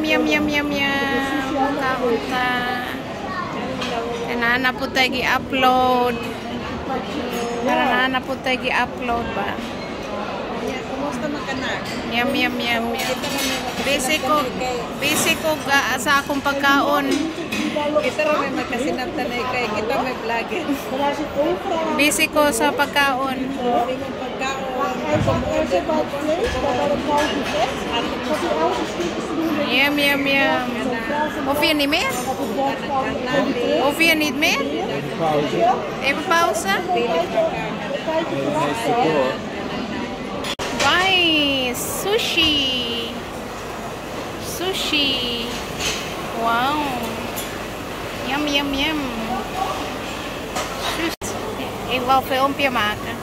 miam miam miam miam unta unta nana puta gi upload. Nana puta gi upload pak. makanak. Yum, yum, yum, yum. Busy ko, busy ko ga sa akong pagkaon. Kita ra may makasinap tanay kay kita may vlogin. Busy ko sa pagkaon. Yum, yum, yum. Ofia ni me? Ofia ni me? Pausa. E pausa? Sushi. Sushi. Wow. Yum, yum, yum. Juist. Ik wil een filmpje maken.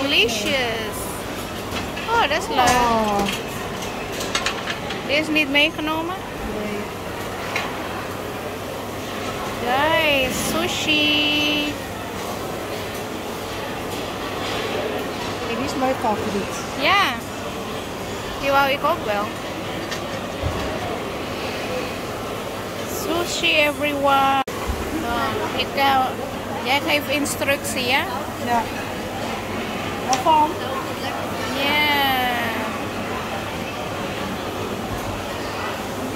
Delicious. Oh, dat is leuk. Dit is niet meegenomen? Guys, sushi. Mijn favoriet. Ja, die wou ik ook wel. Sushi everyone. Oh, ik, uh, jij geeft instructie, ja? Ja. Waarvan?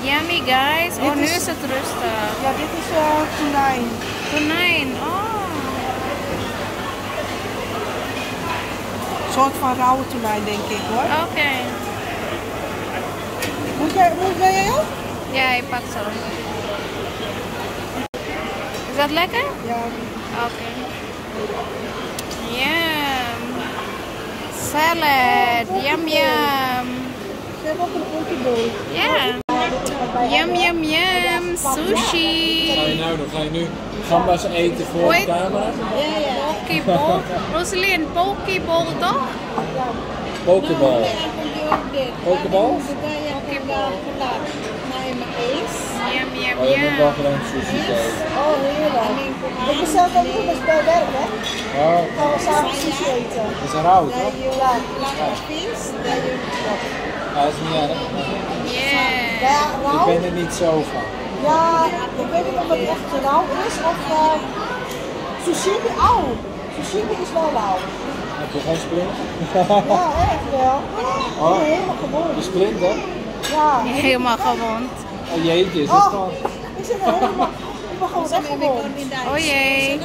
Yummy guys. Oh, nu is- is het rustig. Ja, dit is eh tonijn. Tonijn. Oh. Soort van rauwe tonijn, denk ik hoor. Oké. Moet jij, moet jij ook? Ja, ik pak zo. Is dat lekker? Ja. Oké. Yum. Salad. Yum yum. Ze hebben ook een pontebol. Ja. Yum yum yum. Ga je Sushi. nou dan? Ga je nu gamba's eten voor de camera? Ja, ja. Pokeball. Pokeball toch? Pokeball. Pokeball? Yum yum Oh, wel yum. gewoon sushi eten. Oh, heerlijk. Ik bestel ook goed als bij werk, hè? Oh, Gaan we samen sushi eten. dat is rauw, toch? Ja. Ja, dat is niet erg. Ja, Ik ben er niet zo van. Ja, ik weet niet of het echt rauw is of uh, sushimi. Au, sushimi is wel rauw. Heb je geen sprint? Ja, echt wel. Oh. Helemaal gewoon. De sprint, hè? Ja. Helemaal gewond. Oh jeetje, is het Oh, gewoon... ik zit er helemaal. Ik ben gewoon echt. Oh jee.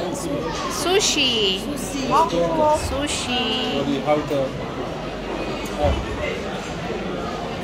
Sushi. Happelos. Sushi. Door die houten... Oh,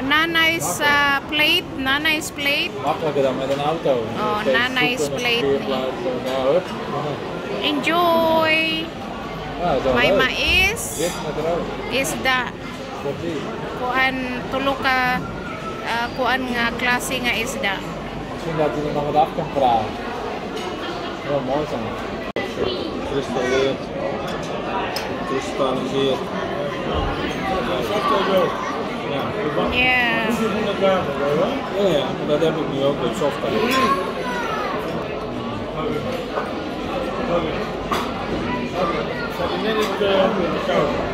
Nana's uh, plate, Nana's plate. Oh, Nana's plate. Enjoy. May mais. Isda. Kuan tulo ka uh, kuan nga klase nga isda. Sunda din mga dakong pra. Oh, mo sa. Kristalliert. Kristalliert. Kristalliert. Yeah. yeah. Yeah, that would be okay, softer. Okay. So the minute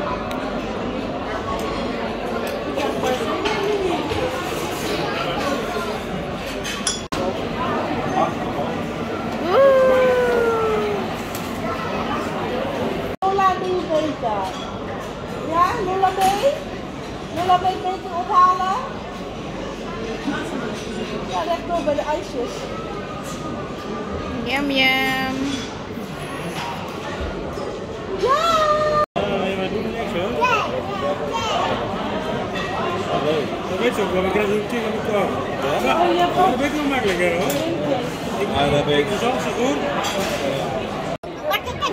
ga rechtdoor bij de ijsjes. Yum yum. Ja! Doen Ja. Dat weet je ook wel, we krijgen een tegen elkaar. Ja, oh, dat ben ik nog makkelijker hoor. Ja, dat ben ik. Dus goed.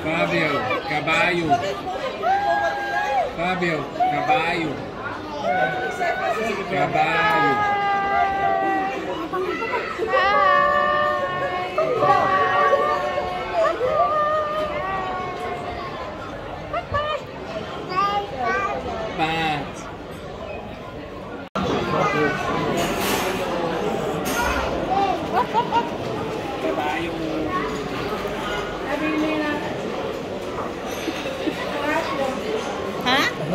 Fabio, caballo. Fabio, caballo. Caballo.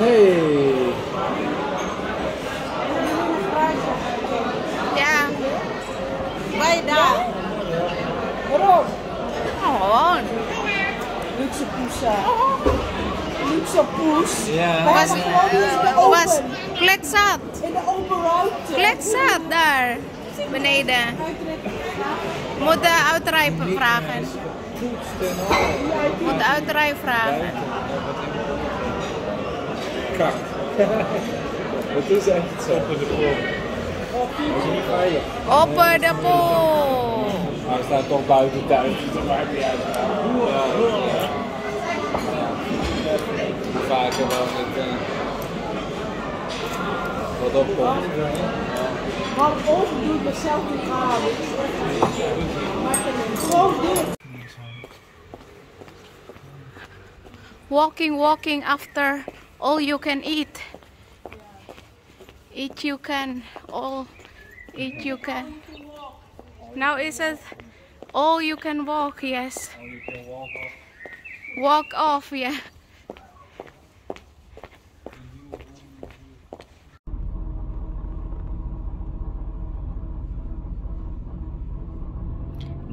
Hey. Luxe poesa. Luxe poes. Ja. Was, gewoon niet in de eh, was open. kletzat. In de open ruimte. Kletzat daar. Beneden. Moet de uitrijpen vragen. Moet de uitrij vragen. Kak. Het is echt zo. Op de grond. Dat is niet veilig. Op de pool. Maar hij staat toch buiten thuis. dus Dat maakt niet uit. both do the. Walking, walking after all you can eat. Eat you can, all eat you can. Now it says all you can walk, yes. Walk off, yeah.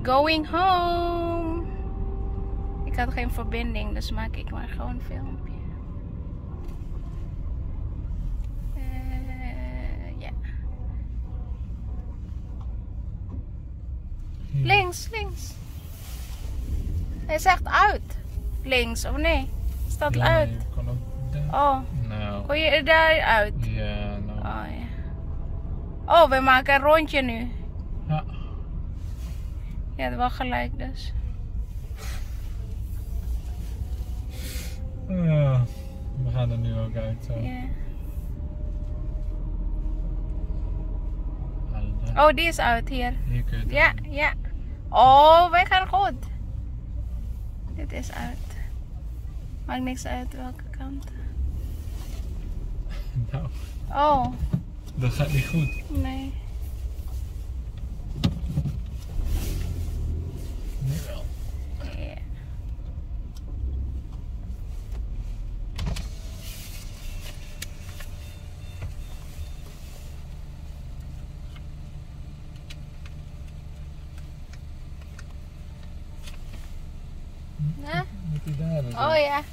Going home. Ik had geen verbinding, dus maak ik maar gewoon een filmpje. Eh, ja. Links, links. Hij zegt uit. Links, of nee? Staat uit. Oh, Nou. kon je er daar uit? Ja, nou. Oh ja. Oh, we maken een rondje nu. Ja. Wel gelijk dus. Ja, we gaan er nu ook uit. Zo. Ja. Oh, die is uit hier. Hier kun je het Ja, ja. Oh, wij gaan goed. Dit is uit. Maakt niks uit welke kant. Nou, Oh, dat gaat niet goed. nee. Oh yeah.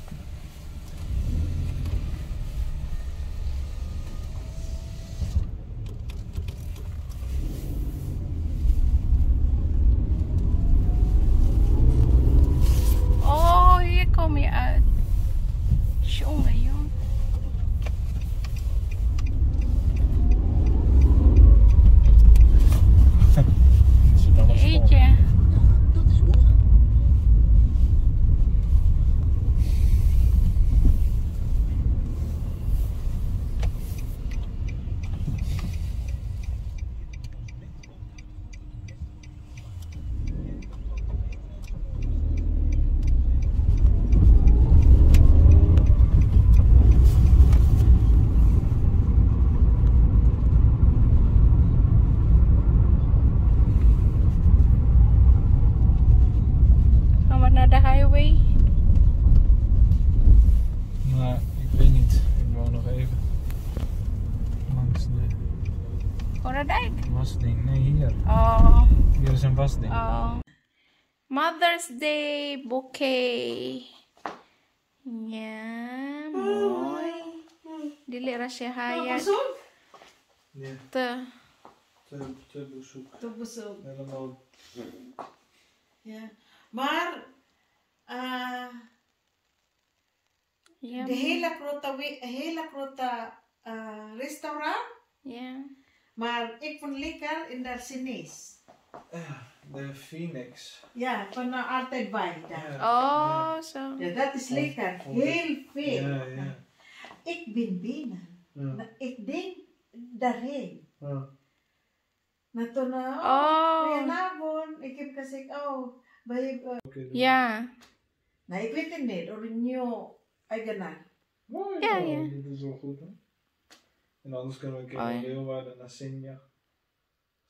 right? Vasting, nej nah, here. Iya. Oh. Iya, Here's fasting. Oh. Mother's Day bouquet. Ya, boy. Dili rasa hayat. Busog? Yeah. Te. Te, te busog. Te busog. Mar, uh, yeah, hele grote, restoran. Ya. Maar ik vond lekker in de Chinees. De Phoenix. Ja, van uh, altijd bij daar. Oh, zo. Ja, dat is lekker. Heel veel. Ja, ja. Ik ben binnen. Ja. Nou, Ik denk daarheen. Ja. Nou, toen, uh, oh, Oh. goedenavond. Ik heb gezegd, oh, bij, uh, doe. Ja. nou, ik weet het niet, of een nieuw eigenaar. Mooi, Ja, joh. ja. Dat is wel goed, hè? En anders kunnen we een keer Oh, ja. naar Leeuwarden, naar Sinja. Dat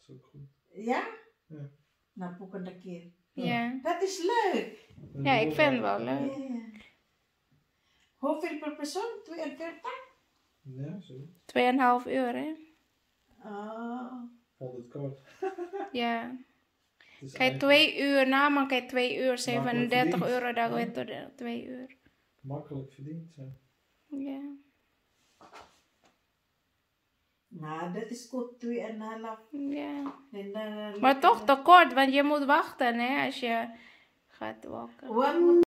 is ook goed. Ja? Ja. Nou, volgende keer. Ja. Dat is leuk. Ja, ik vind het wel leuk. Ja. Hoeveel per persoon? 42? Ja, zo. Tweeënhalf uur, hè? Oh. 100 kort. Ja. Het Kijk, eigenlijk twee uur na, maar kijk, twee uur, Makkelijk 37 verdiend. euro, dat Ja. weet je, twee uur. makkelijk verdiend. Zo. Ja. Nou, dat is goed. 2,5. Ja. En dan, Maar toch te kort, want je moet wachten, hè, als je gaat moet